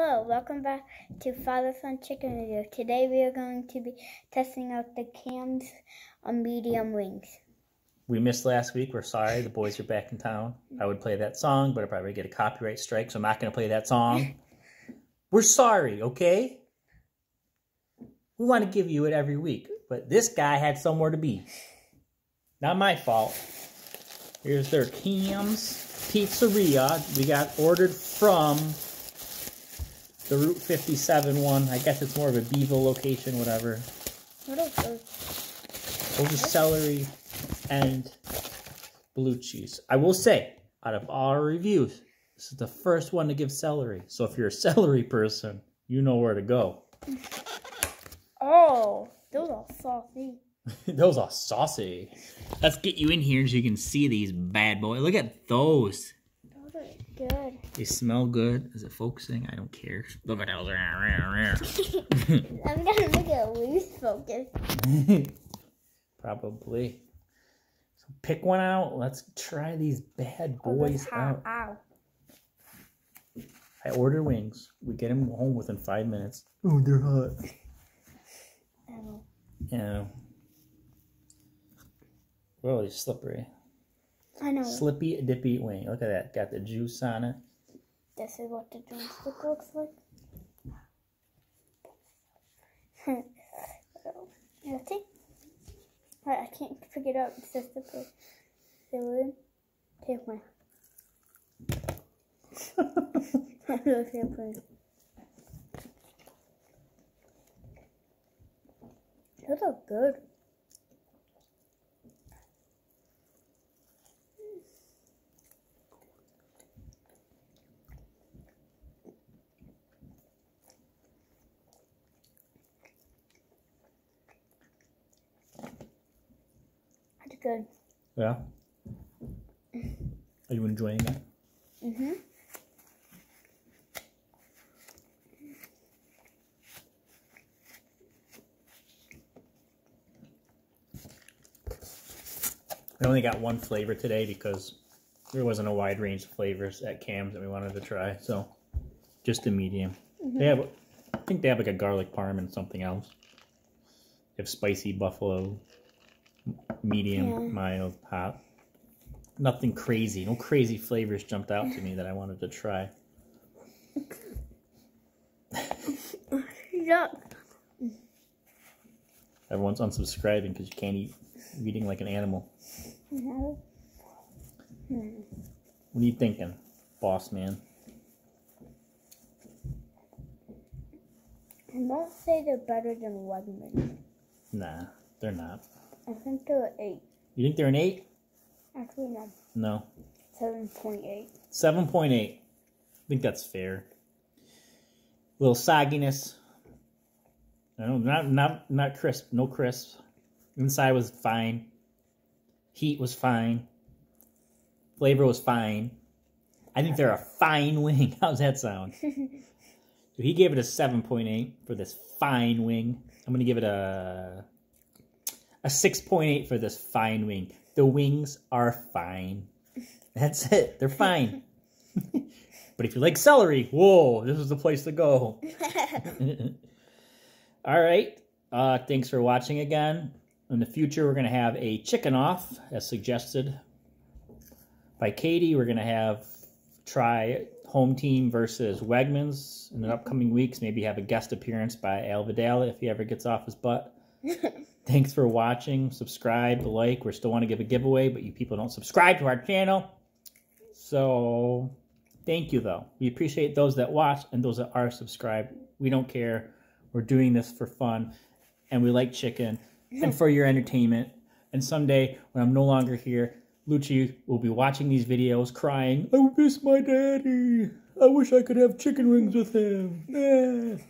Hello, welcome back to Father Son Chicken Video. Today we are going to be testing out the Cam's on medium wings. We missed last week. We're sorry. The boys are back in town. I would play that song, but I'd probably get a copyright strike, so I'm not going to play that song. We're sorry, okay? We want to give you it every week, but this guy had somewhere to be. Not my fault. Here's their Cam's Pizzeria. We got ordered from the Route 57 one. I guess it's more of a Beeville location, whatever. What are those? Those are celery and blue cheese. I will say, out of all our reviews, this is the first one to give celery. So if you're a celery person, you know where to go. Oh, those are saucy. those are saucy. Let's get you in here so you can see these bad boys. Look at those. Those are good. They smell good. Is it focusing? I don't care. Look at those. I'm gonna make it loose focus. Probably. So pick one out. Let's try these bad oh, boys oh, out. Ow. I order wings. We get them home within five minutes. Oh, they're hot. Ow. Yeah. Really slippery. I know. Slippy dippy wing. Look at that. Got the juice on it. This is what the drumstick looks like. you see? Right, I can't pick it up. It's just the place. They would take my. I really can't. Those are good. That's good. Yeah. Are you enjoying it? Mm-hmm. I only got one flavor today because there wasn't a wide range of flavors at Cam's that we wanted to try. So just a medium. They have, I think they have like a garlic parm and something else. They have spicy buffalo, medium, Yeah. mild, hot. Nothing crazy. No crazy flavors jumped out to me that I wanted to try. Yuck. Everyone's unsubscribing because you can't eat eating like an animal. Mhm. What are you thinking, boss man? I won't say they're better than Wegmans. Nah, they're not. I think they're an eight. You think they're an eight? Actually, no, No. seven point eight. 7.8. I think that's fair. A little sogginess. No, not not not crisp. No crisp. Inside was fine. Heat was fine. Flavor was fine. I think they're a fine wing. How's that sound? so he gave it a 7.8 for this fine wing. I'm gonna give it a a 6.8 for this fine wing. The wings are fine. That's it. They're fine. but if you like celery, whoa, this is the place to go. All right. Uh, thanks for watching again. In the future, we're going to have a chicken off, as suggested by Katie. We're going to have try home team versus Wegmans in the upcoming weeks. Maybe have a guest appearance by Al Vidal if he ever gets off his butt. Thanks for watching. Subscribe, like. We still want to give a giveaway, but you people don't subscribe to our channel. So, thank you, though. We appreciate those that watch and those that are subscribed. We don't care. We're doing this for fun, and we like chicken, and for your entertainment. And someday, when I'm no longer here, Lucci will be watching these videos crying, I miss my daddy. I wish I could have chicken wings with him.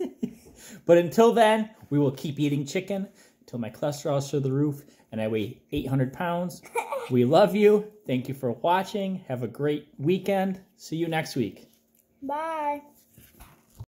Eh. but until then, we will keep eating chicken until my cholesterol is through the roof and I weigh 800 pounds. We love you. Thank you for watching. Have a great weekend. See you next week. Bye.